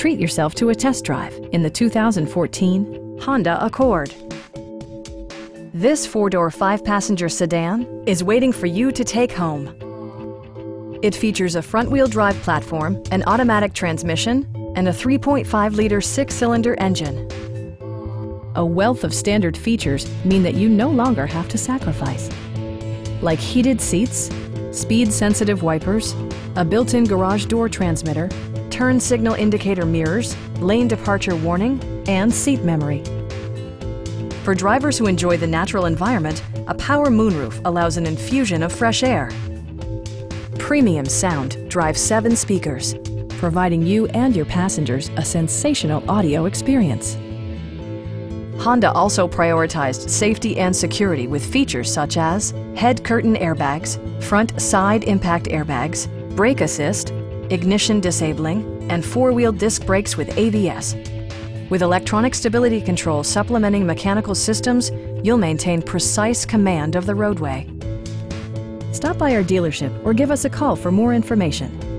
Treat yourself to a test drive in the 2014 Honda Accord. This four-door, five-passenger sedan is waiting for you to take home. It features a front-wheel drive platform, an automatic transmission, and a 3.5-liter six-cylinder engine. A wealth of standard features mean that you no longer have to sacrifice, like heated seats, speed-sensitive wipers, a built-in garage door transmitter, turn signal indicator mirrors, lane departure warning, and seat memory. For drivers who enjoy the natural environment, a power moonroof allows an infusion of fresh air. Premium sound drives seven speakers, providing you and your passengers a sensational audio experience. Honda also prioritized safety and security with features such as head curtain airbags, front side impact airbags, brake assist, ignition disabling, and four-wheel disc brakes with ABS. With electronic stability control supplementing mechanical systems, you'll maintain precise command of the roadway. Stop by our dealership or give us a call for more information.